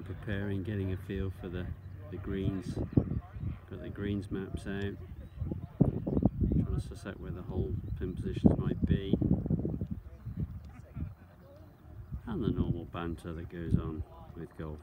and preparing, getting a feel for the, the greens. Got the greens maps out. Trying to suss out where the hole pin positions might be. And the normal banter that goes on with golf.